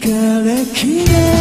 枯れの